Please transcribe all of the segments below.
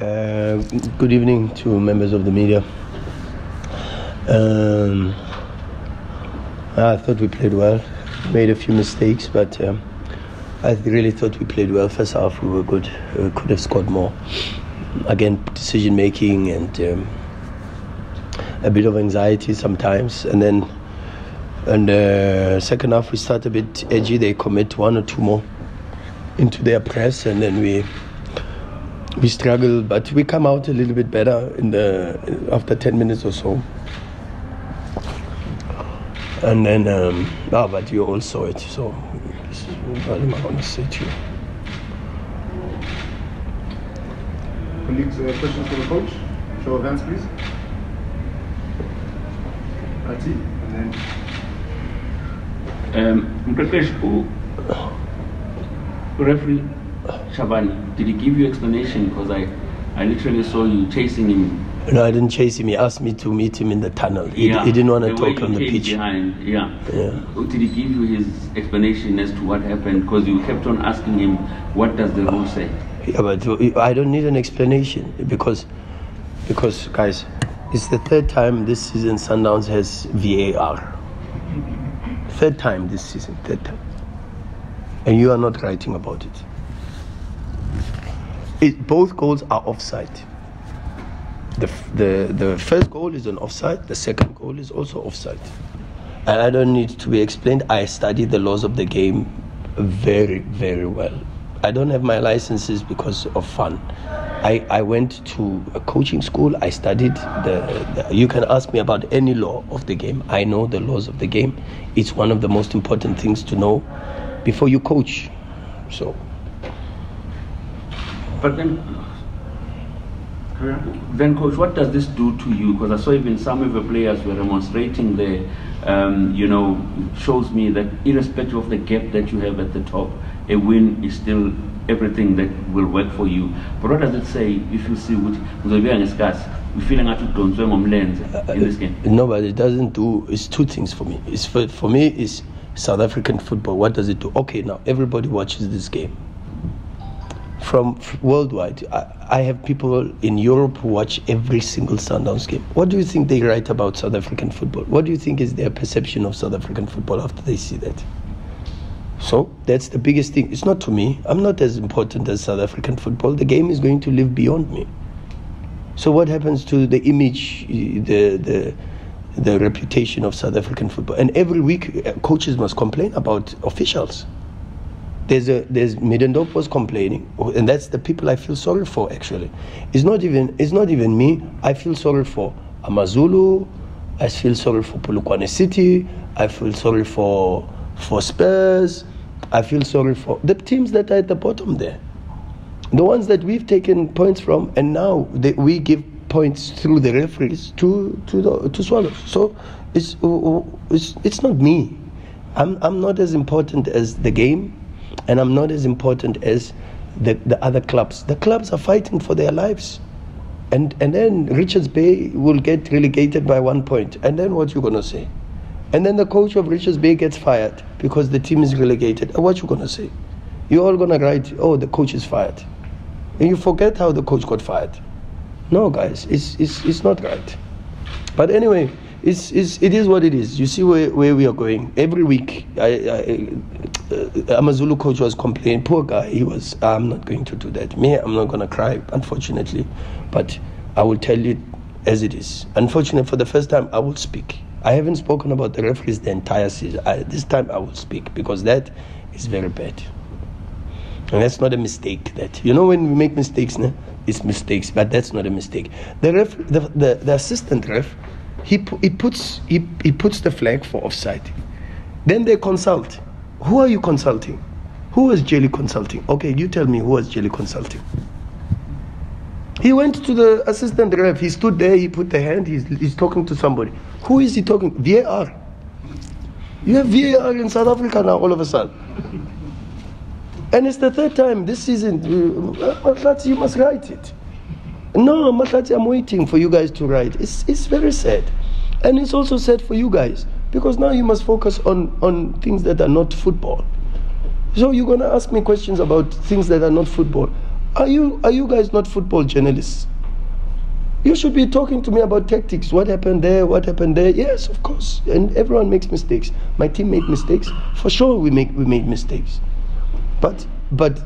Uh, good evening to members of the media. Um, I thought we played well. Made a few mistakes, but um, I really thought we played well. First half, we were good. We could have scored more. Again, decision making and um, a bit of anxiety sometimes, and then and uh, second half we start a bit edgy. They commit one or two more into their press, and then we we struggle, but we come out a little bit better in the after 10 minutes or so. And then, um, ah, but you all saw it, so what am I going to say to you? Colleagues, uh, questions for the coach? Show of hands, please. Ati, and then Um, Mqeqeshi, u- referee Chavani, did he give you explanation? Because I, I literally saw you chasing him. No, I didn't chase him. He asked me to meet him in the tunnel. He, he didn't want to talk on the pitch. Behind, yeah. Yeah. Did he give you his explanation as to what happened? Because you kept on asking him, what does the rule say? Yeah, but I don't need an explanation because, because guys, it's the third time this season Sundowns has VAR. Third time this season, third time, and you are not writing about it. It both goals are offside. The, the the first goal is an offside. The second goal is also offside, and I don't need to be explained. I studied the laws of the game very very well. I don't have my licenses because of fun. I, I went to a coaching school. I studied the, the. You can ask me about any law of the game. I know the laws of the game. It's one of the most important things to know before you coach. So But then, then coach, what does this do to you? Because I saw even some of the players were demonstrating there. Um, you know, shows me that irrespective of the gap that you have at the top, a win is still everything that will work for you. But what does it say if you see which we feeling out to lens in this game? No, but it doesn't do. It's two things for me. It's for, for me. It's South African football. What does it do? Okay, now everybody watches this game. From worldwide, I, I have people in Europe who watch every single Sundowns game. What do you think they write about South African football? What do you think is their perception of South African football after they see that? So that's the biggest thing. It's not to me. I'm not as important as South African football. The game is going to live beyond me. So what happens to the image, the the the reputation of South African football? And every week, uh, coaches must complain about officials. There's a there's Middendorp was complaining, and that's the people I feel sorry for. Actually, it's not even it's not even me. I feel sorry for Amazulu. I feel sorry for Polokwane City. I feel sorry for for Spurs. I feel sorry for the teams that are at the bottom there the ones that we've taken points from, and now they, we give points through the referees to to the to Swallows. So it's it's it's not me. I'm I'm not as important as the game, and I'm not as important as the the other clubs. The clubs are fighting for their lives. And and then Richards Bay will get relegated by one point. And then what you gonna say? And then the coach of Richards Bay gets fired because the team is relegated. And what you gonna say? You're all gonna write, oh, the coach is fired and you forget how the coach got fired. No, guys, it's, it's, it's not right. But anyway, it's, it's, it is what it is. You see where, where we are going. Every week, I, I, uh, Amazulu coach was complaining. Poor guy, he was, I'm not going to do that. Me, I'm not going to cry, unfortunately. But I will tell you as it is. Unfortunately, for the first time, I will speak. I haven't spoken about the referees the entire season. I, this time, I will speak because that is very bad. And that's not a mistake. That you know when we make mistakes, nah, it's mistakes, but that's not a mistake. The ref, the, the, the assistant ref, he he puts he, he puts the flag for offside. Then they consult. Who are you consulting? Who was Jelly consulting? Okay, you tell me who was Jelly consulting. He went to the assistant ref. He stood there. He put the hand. He's, he's talking to somebody. Who is he talking? VAR. You have VAR in South Africa now. All of a sudden. And it's the third time this season. Uh, Mahlati, you must write it. No, Mahlati, I'm waiting for you guys to write. It's, it's very sad. And it's also sad for you guys because now you must focus on, on things that are not football. So you're going to ask me questions about things that are not football. Are you are you guys not football journalists? You should be talking to me about tactics. What happened there? What happened there? Yes, of course. And everyone makes mistakes. My team made mistakes. For sure, we make we made mistakes. But but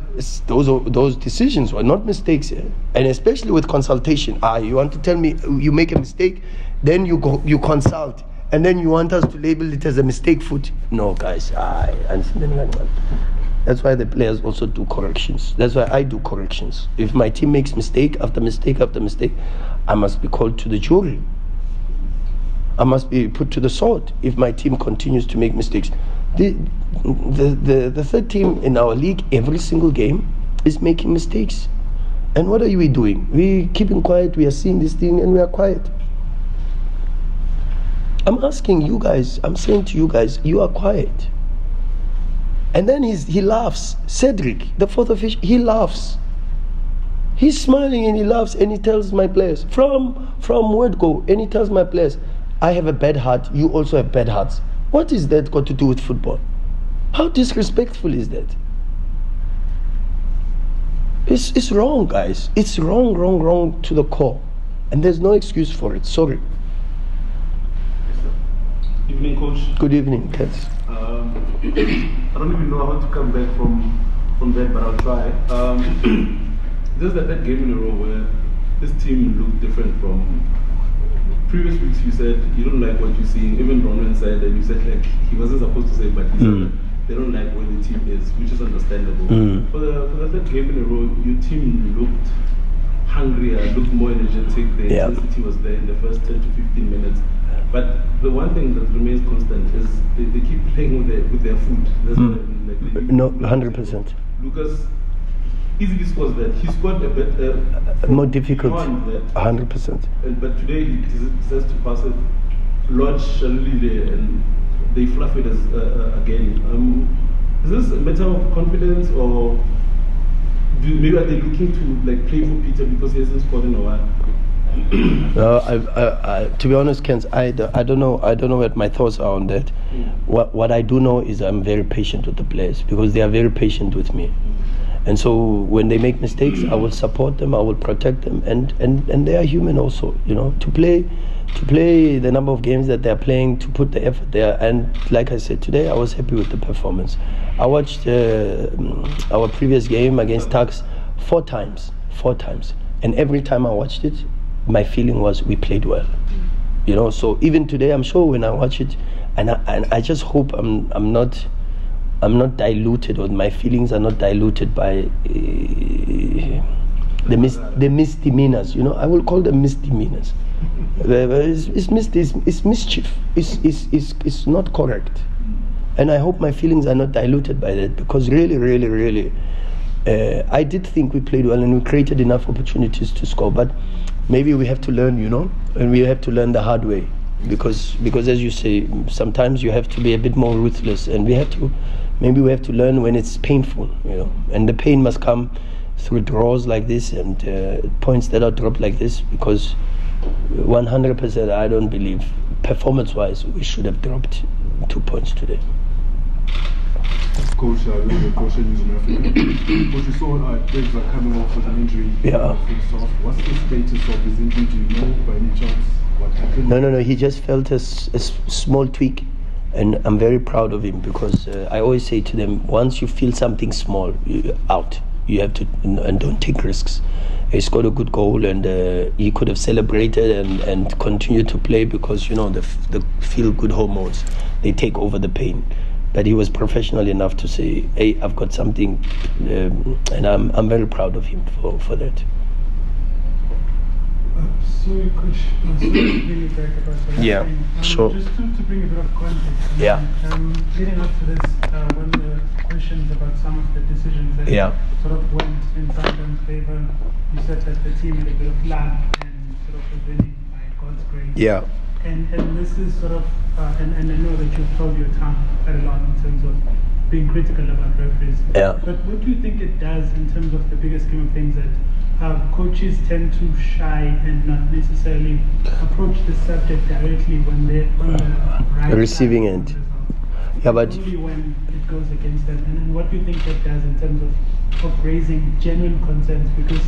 those those decisions were not mistakes, and especially with consultation. Ah, you want to tell me you make a mistake, then you go you consult, and then you want us to label it as a mistake foot. No, guys, I. That's why the players also do corrections. That's why I do corrections. If my team makes mistake after mistake after mistake, I must be called to the jury. I must be put to the sword if my team continues to make mistakes. The, the, the, the third team in our league, every single game, is making mistakes. And what are we doing? We keeping quiet, we are seeing this thing, and we are quiet. I'm asking you guys, I'm saying to you guys, you are quiet. And then he's, he laughs. Cedric, the fourth official, he laughs. He's smiling and he laughs and he tells my players from from word go and he tells my players, I have a bad heart, you also have bad hearts. What is that got to do with football? How disrespectful is that? It's, it's wrong, guys. It's wrong, wrong, wrong to the core. And there's no excuse for it. Sorry. Evening, coach. Good evening, Kets. Um, I don't even know how to come back from from that, but I'll try. Um, this is the third game in a row where this team looked different from previous weeks. You said you don't like what you're seeing. Even Ronwen said that you said like he wasn't supposed to say, but he said Mm. that they don't like where the team is, which is understandable. Mm. For the for the third game in a row, your team looked hungrier, looked more energetic. The Yeah. intensity was there in the first 10 to 15 minutes. But the one thing that remains constant is they, they keep playing with their with their food. That's Mm. what I mean. Like No, 100%. Lucas easily scores that. He scored a bit uh, More difficult. beyond 100%. And, but today he decides to pass it, launch shallow there, and they fluff it as, uh, uh, again. Um, is this a matter of confidence, or do, maybe are they looking to like play for Peter because he hasn't scored in a while? No, I, I, I, to be honest, Ken, I, I don't know. I don't know what my thoughts are on that. What what I do know is I'm very patient with the players because they are very patient with me, and so when they make mistakes, I will support them. I will protect them, and and and they are human also. You know, to play, to play the number of games that they are playing, to put the effort there, and like I said today, I was happy with the performance. I watched uh, our previous game against Tugs four times, four times, and every time I watched it, my feeling was we played well. You know, so even today, I'm sure when I watch it, and I, and I just hope I'm I'm not I'm not diluted or my feelings are not diluted by uh, the mis- the misdemeanors. You know, I will call them misdemeanors. Uh, it's, it's, mis- it's, it's mischief. It's, it's, it's, it's not correct. And I hope my feelings are not diluted by that because really, really, really, uh, I did think we played well and we created enough opportunities to score. But maybe we have to learn, you know, and we have to learn the hard way because because as you say, sometimes you have to be a bit more ruthless, and we have to maybe we have to learn when it's painful, you know, and the pain must come through draws like this and uh, points that are dropped like this because 100% I don't believe performance-wise we should have dropped two points today. Coach, uh, the coach in Africa. Coach, you saw uh, Diggs are coming off with an injury. Yeah. What's the status of his injury? Do you know by any chance what happened? No, no, no. He just felt a, s- a s- small tweak, and I'm very proud of him because uh, I always say to them, once you feel something small, you, out, you have to and, don't take risks. He scored a good goal, and uh, he could have celebrated and, and continued to play because you know the the feel good hormones they take over the pain. But he was professional enough to say, "Hey, I've got something," um, and I'm I'm very proud of him for, for that. Sorry, Coach. uh, sorry to bring it back about South Yeah, Africa. Um, sure. Just to, to bring a bit of context. I mean, Yeah. Um, leading up to this, uh, one of the questions about some of the decisions that Yeah. sort of went in Sundown's favor, you said that the team had a bit of luck and sort of was winning by God's grace. Yeah. And, and this is sort of, uh, and, and I know that you've held your tongue quite a lot in terms of being critical about referees. Yeah. But what do you think it does in terms of the bigger scheme of things that uh, coaches tend to shy and not necessarily approach the subject directly when they're on the right Receiving end. Yeah, but only when it goes against them. And then what do you think that does in terms of, of raising genuine concerns? Because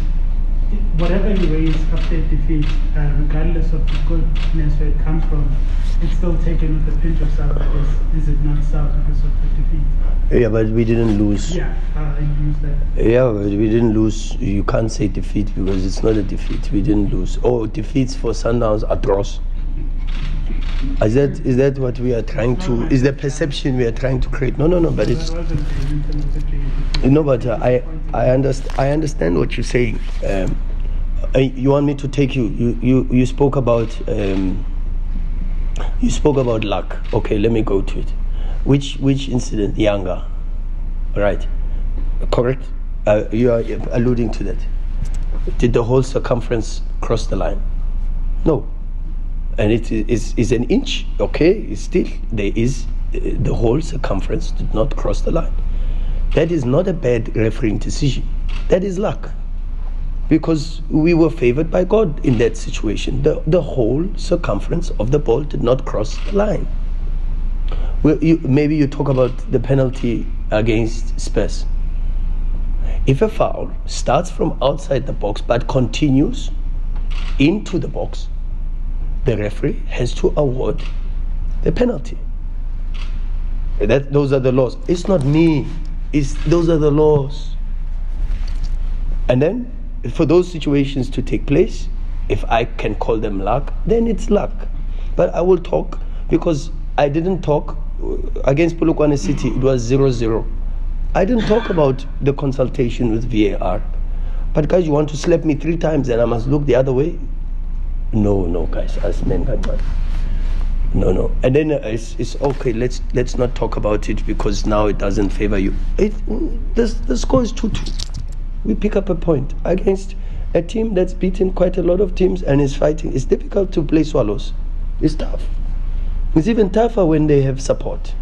whatever you raise after defeat, uh, regardless of the goodness where it comes from, it's still taken with a pinch of salt. Is, is it not salt because of the defeat? yeah, but we didn't lose. Yeah, uh, you use that. Yeah, but we didn't lose. You can't say defeat because it's not a defeat. We didn't lose. Oh, defeats for Sundowns are draws. Is that is that what we are trying to? Is the perception we are trying to create? No, no, no. But it's defeat. no. But uh, I I understand. I understand what you're saying. Um, uh, you want me to take you? You you you spoke about um, you spoke about luck. Okay, let me go to it. Which which incident? Younger, right? Correct. Uh, you are alluding to that. Did the whole circumference cross the line? No. And it is, is an inch, okay? Still, there is uh, the whole circumference did not cross the line. That is not a bad refereeing decision. That is luck. Because we were favored by God in that situation. The, the whole circumference of the ball did not cross the line. Well, you, maybe you talk about the penalty against Spurs. If a foul starts from outside the box but continues into the box, the referee has to award the penalty. That, those are the laws. It's not me. It's, those are the laws. And then, for those situations to take place, if I can call them luck, then it's luck. But I will talk because I didn't talk uh, against Polokwane City. It was 0 0. I didn't talk about the consultation with VAR. But guys, you want to slap me three times and I must look the other way? No, no, guys, as men can man. No, no. And then uh, it's, it's okay. Let's let's not talk about it because now it doesn't favor you. It the the score is two two. We pick up a point against a team that's beaten quite a lot of teams and is fighting. It's difficult to play Swallows. It's tough. It's even tougher when they have support.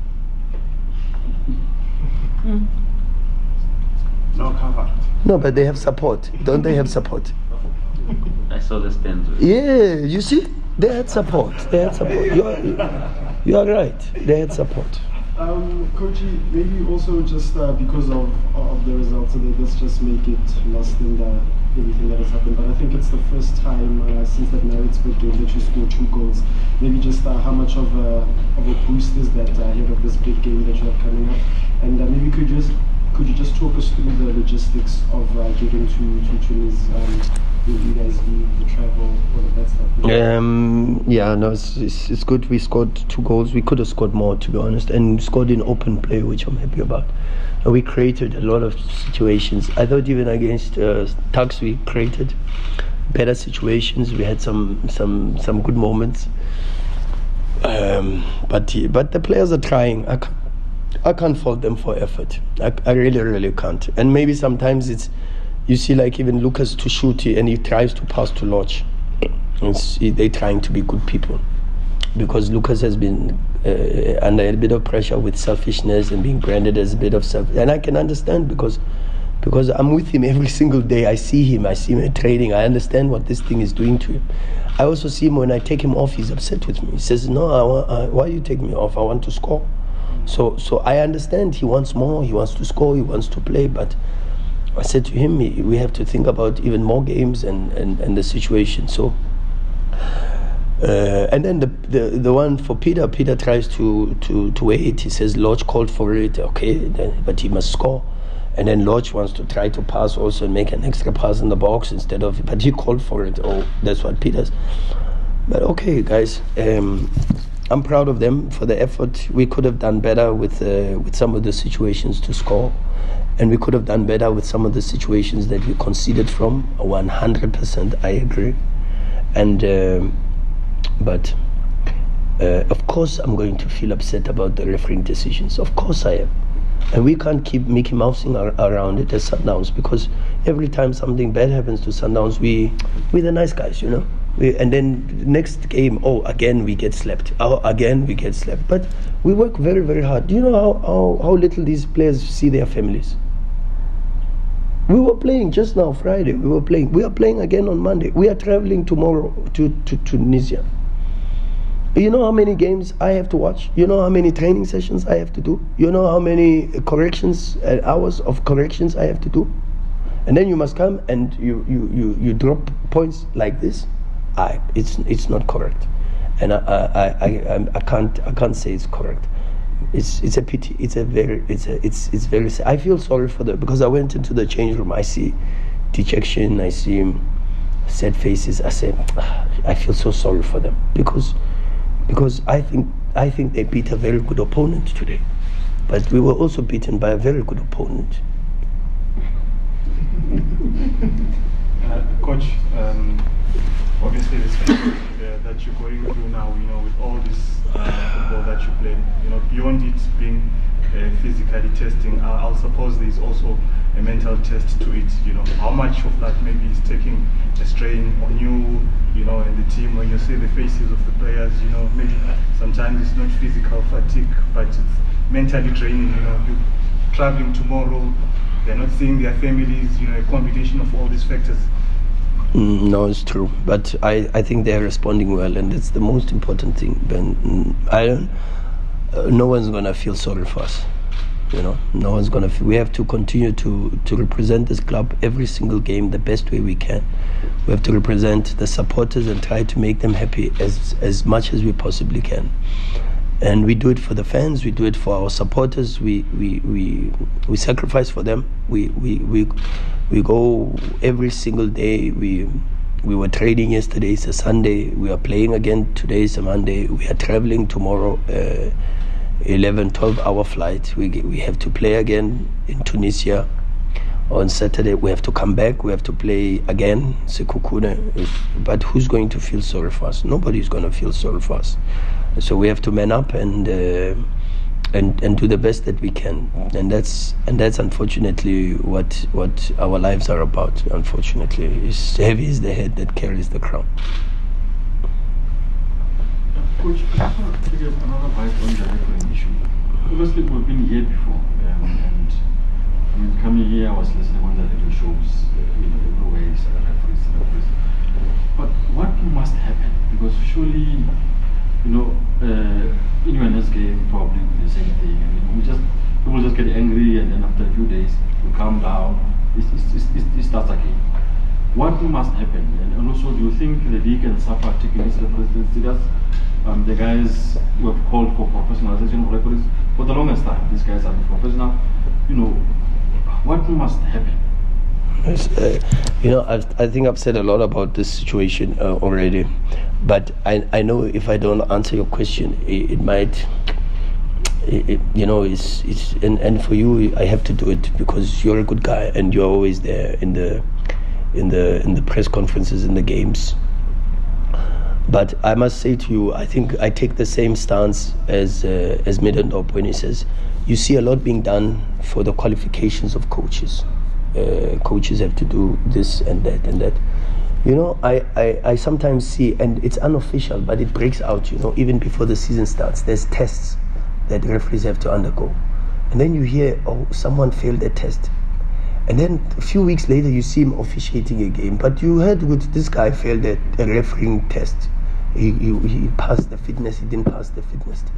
No covered. No, but they have support. Don't they have support? I saw the stands. Yeah, you see, they had support. They had support. You are, you are right. They had support. Um, Coachy, maybe also just uh, because of of the results today, let's just make it lost in the everything that has happened. But I think it's the first time uh, since that Maritzburg game that you scored two goals. Maybe just uh, how much of a of a boost is that uh, ahead of this big game that you have coming up? And uh, maybe could you just could you just talk us through the logistics of uh, getting to to Tunis? Um, Um, yeah, no, it's, it's, it's good. We scored two goals. We could have scored more, to be honest, and scored in open play, which I'm happy about. And we created a lot of situations. I thought even against uh, we created better situations. We had some some some good moments. Um, but but the players are trying. I can't, I can't fault them for effort. I, I really really can't. And maybe sometimes it's you see like even Lucas to shoot and he tries to pass to Lorch. They're trying to be good people because Lucas has been uh, under a bit of pressure with selfishness and being branded as a bit of self. And I can understand because because I'm with him every single day. I see him. I see him at training. I understand what this thing is doing to him. I also see him when I take him off. He's upset with me. He says, "No, I want, uh, why you take me off? I want to score." So so I understand. He wants more. He wants to score. He wants to play. But I said to him, we have to think about even more games and, and, and the situation. So, uh, and then the, the the one for Peter, Peter tries to, to, to wait. He says Lorch called for it, okay, then, but he must score. And then Lorch wants to try to pass also and make an extra pass in the box instead of, but he called for it. Oh, that's what Peter's. But okay, guys, um, I'm proud of them for the effort. We could have done better with uh, with some of the situations to score, and we could have done better with some of the situations that we conceded from. 100%, I agree. And um, but uh, of course, I'm going to feel upset about the refereeing decisions. Of course, I am. And we can't keep Mickey Mousing ar- around it as Sundowns because every time something bad happens to Sundowns, we we're the nice guys, you know. We, and then next game, oh, again we get slapped. Oh, again we get slapped. But we work very, very hard. Do you know how, how, how little these players see their families? We were playing just now, Friday. We were playing. We are playing again on Monday. We are traveling tomorrow to, to Tunisia. You know how many games I have to watch? You know how many training sessions I have to do? You know how many corrections, uh, hours of corrections I have to do? And then you must come and you, you, you, you drop points like this. I, it's, it's not correct. And I, I, I, I, I can't, I can't say it's correct. It's, it's a pity. It's a very, it's a, it's, it's very. sad. I feel sorry for them because I went into the change room. I see dejection. I see sad faces. I say, "Ah, I feel so sorry for them because because I think I think they beat a very good opponent today, but we were also beaten by a very good opponent. Uh, Coach, um, obviously uh, that you're going through now, you know, with all this uh, football that you play, you know, beyond it being uh, physically testing, I I'll suppose there's also a mental test to it. You know, how much of that maybe is taking a strain on you, you know, and the team when you see the faces of the players. You know, maybe sometimes it's not physical fatigue, but it's mentally draining. You know, you're traveling tomorrow, they're not seeing their families. You know, a combination of all these factors. Mm, no, it's true, but I, I think they are responding well, and it's the most important thing. Ben, mm, I don't. Uh, no one's gonna feel sorry for us. You know, no one's gonna. We have to continue to to represent this club every single game the best way we can. We have to represent the supporters and try to make them happy as as much as we possibly can. And we do it for the fans. We do it for our supporters. We we we, we sacrifice for them. We we we we go every single day. We we were training yesterday. It's a Sunday. We are playing again today. Is a Monday. We are traveling tomorrow. Uh, 11, 12 hour flight. We we have to play again in Tunisia on Saturday. We have to come back. We have to play again. Sekhukhune. But who's going to feel sorry for us? Nobody's going to feel sorry for us. So we have to man up and. Uh, and, and do the best that we can, and that's and that's unfortunately what what our lives are about. Unfortunately, it's heavy is the head that carries the crown. Coach, I just want to take another bite on the refereeing issue. Obviously, we've been here before, um, and I mean, coming here, I was listening on the radio shows, uh, you know, everywhere, it's uh, referees, referees. But what must happen? Because surely, you know, uh, in your game, probably the same thing. I mean, we just people just get angry, and then after a few days, we calm down. It, starts again. What must happen? And, also, do you think the league SAFA are taking this referees serious? Um, the guys who have called for professionalization of referees for the longest time. These guys are professional. You know, what must happen? Uh, you know, I've, I think I've said a lot about this situation uh, already, but I, I know if I don't answer your question, it, it might, it, you know, it's it's and, and for you, I have to do it because you're a good guy and you're always there in the, in the in the press conferences in the games. But I must say to you, I think I take the same stance as uh, as Middendorp when he says, you see a lot being done for the qualifications of coaches. Uh, coaches have to do this and that and that. You know, I, I, I sometimes see, and it's unofficial, but it breaks out, you know, even before the season starts. There's tests that referees have to undergo. And then you hear, oh, someone failed a test. And then a few weeks later, you see him officiating a game. But you heard with this guy failed a, a refereeing test. He, he, he passed the fitness, he didn't pass the fitness test.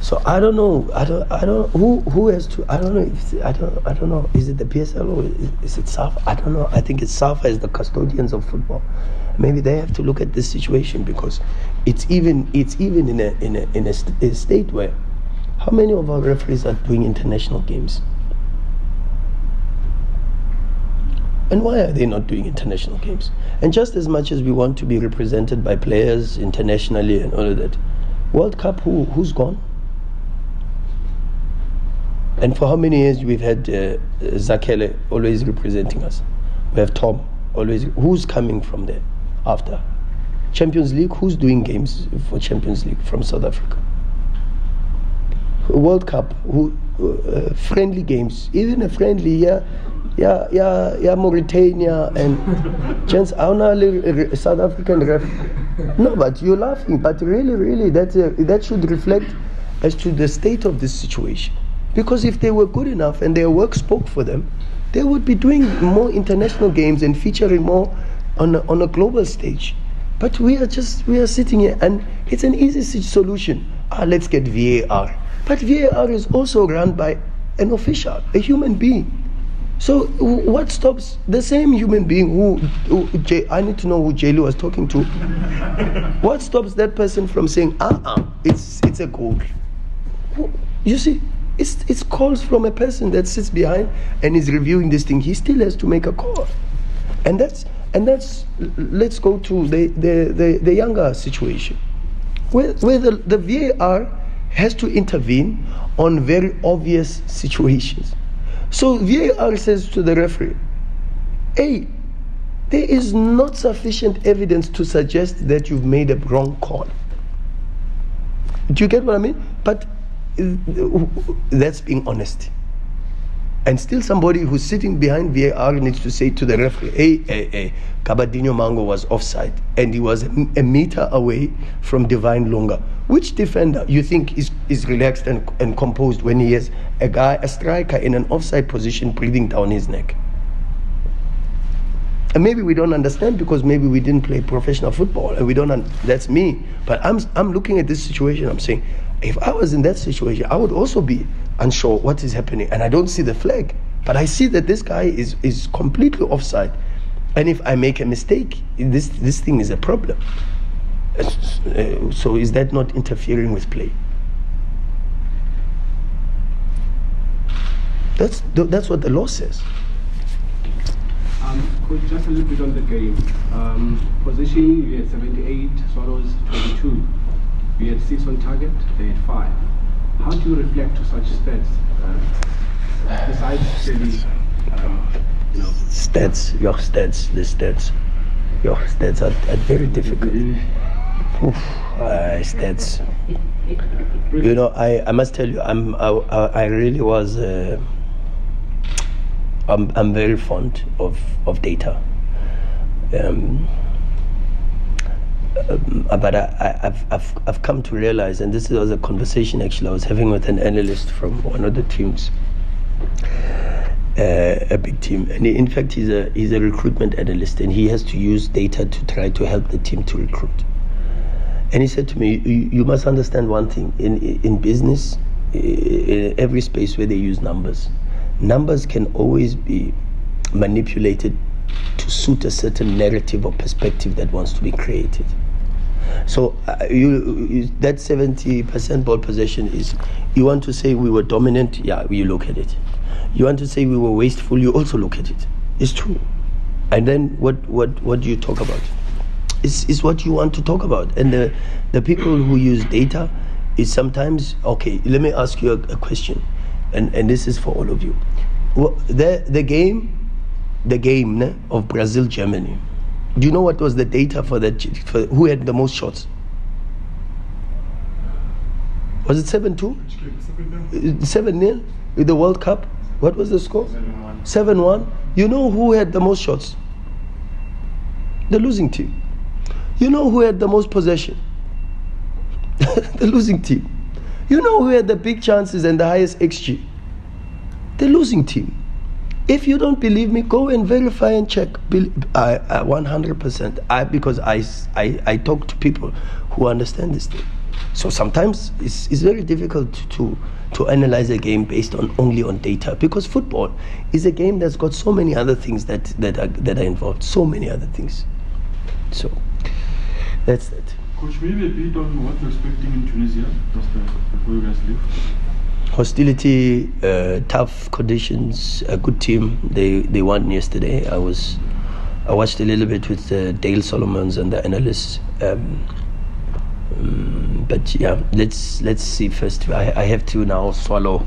So I don't know. I don't. I don't. Who who has to? I don't know. If, I don't. I don't know. Is it the PSL or is, is it SAFA? I don't know. I think it's SAFA as the custodians of football. Maybe they have to look at this situation because it's even it's even in a in a in a, st- a state where how many of our referees are doing international games? And why are they not doing international games? And just as much as we want to be represented by players internationally and all of that, World Cup, who who's gone? And for how many years we've had uh, Zakhele always representing us? We have Tom always. Who's coming from there after? Champions League. Who's doing games for Champions League from South Africa? World Cup. Who uh, friendly games? Even a friendly, yeah, yeah, yeah, yeah. Mauritania and chance. South African ref. No, but you're laughing. But really, really, that uh, that should reflect as to the state of this situation. Because if they were good enough and their work spoke for them, they would be doing more international games and featuring more on a, on a global stage. But we are just we are sitting here, and it's an easy solution. Ah, let's get VAR. But VAR is also run by an official, a human being. So what stops the same human being who, who J, I need to know who Jelly was talking to. what stops that person from saying, ah, uh it's it's a goal? You see, it's it's calls from a person that sits behind and is reviewing this thing. He still has to make a call, and that's and that's. Let's go to the the the, the younger situation, where where the, the VAR has to intervene on very obvious situations. So VAR says to the referee, "Hey, there is not sufficient evidence to suggest that you've made a wrong call." Do you get what I mean? But uh, that's being honest. And still, somebody who's sitting behind VAR needs to say to the referee, hey, hey, hey, Kabadinho Mango was offside and he was a, a meter away from Divine Lunga. Which defender you think is, is relaxed and, and composed when he has a guy, a striker in an offside position breathing down his neck? And maybe we don't understand because maybe we didn't play professional football and we don't. Un- that's me. But I'm I'm looking at this situation. I'm saying, if I was in that situation, I would also be unsure what is happening, and I don't see the flag, but I see that this guy is is completely offside, and if I make a mistake, this this thing is a problem. Uh, So is that not interfering with play? That's that's what the law says. Um, coach, just a little bit on the game. Um, position, you had 78, Swallows 22. You had 6 on target, they had 5. How do you reflect to such stats? Uh, besides clearly, um, you know, stats, your stats, the stats, your stats are, are very difficult. Oof, uh, stats. You know, I, I must tell you, I'm I, I really was. Uh, I'm I'm very fond of of data. Um, but I, I've, I've, I've come to realize, and this was a conversation actually I was having with an analyst from one of the teams uh, a big team, and in fact, he's a he's a recruitment analyst, and he has to use data to try to help the team to recruit. And he said to me, "You, you must understand one thing: in in business, in every space where they use numbers, numbers can always be manipulated to suit a certain narrative or perspective that wants to be created." So uh, you, you that seventy percent ball possession is, you want to say we were dominant? Yeah, you look at it. You want to say we were wasteful? You also look at it. It's true. And then what what what do you talk about? It's, it's what you want to talk about. And the the people who use data is sometimes okay. Let me ask you a, a question, and and this is for all of you. Well, the the game, the game ne, of Brazil Germany. Do you know what was the data for that? For who had the most shots? Was it seven two? Uh, seven nil with the World Cup. What was the score? Seven one. You know who had the most shots? The losing team. You know who had the most possession? the losing team. You know who had the big chances and the highest XG? The losing team. If you don't believe me, go and verify and check. Bel- I, I 100%. I, because I, I, I talk to people who understand this thing. So sometimes it's, it's very difficult to, to analyze a game based on only on data because football is a game that's got so many other things that, that, are, that are involved, so many other things. So that's that. Coach, maybe a bit on what you're expecting in Tunisia uh, before you guys. Hostility, uh, tough conditions, a good team. They they won yesterday. I was I watched a little bit with uh, Dale Solomons and the analysts. Um, um, but yeah, let's let's see first. I, I have to now swallow.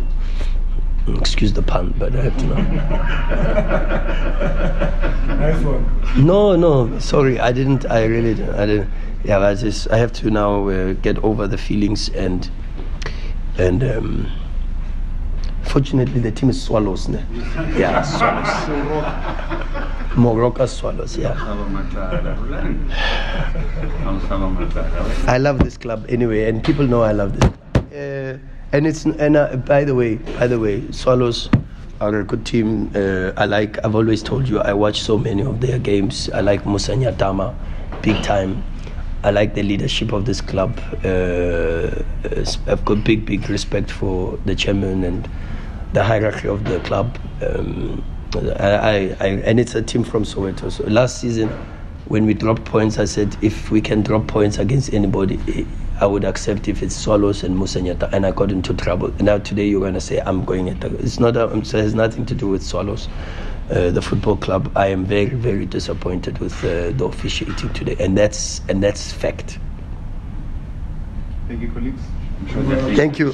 Excuse the pun, but I have to now. Nice one. No, no, sorry, I didn't. I really, didn't, I didn't. Yeah, I just I have to now uh, get over the feelings and and um, fortunately the team is swallows, ne? Yeah, swallows. Moroka swallows. Yeah, I love this club anyway, and people know I love this. Uh, and it's and uh, by the way, by the way, swallows are a good team. Uh, I like. I've always told you I watch so many of their games. I like Musa Nyatama, big time. I like the leadership of this club. Uh, I've got big, big respect for the chairman and the hierarchy of the club. Um, I, I, and it's a team from Soweto. So last season, when we dropped points, I said if we can drop points against anybody, I would accept if it's Swallows and Mosanyata, and I got into trouble. Now today you're going to say I'm going at the, it's not a, it has nothing to do with Swallows. Uh, the football club. I am very, very disappointed with uh, the officiating today, and that's and that's fact. Thank you, colleagues. Thank you.